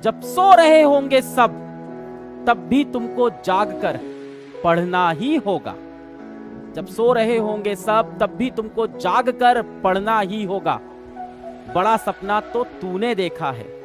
जब सो रहे होंगे सब, तब भी तुमको जागकर पढ़ना ही होगा। जब सो रहे होंगे सब, तब भी तुमको जागकर पढ़ना ही होगा। बड़ा सपना तो तूने देखा है।